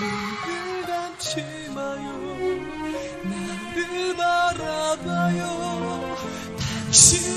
나를 닮지 마요. 나를 바라봐요. 당신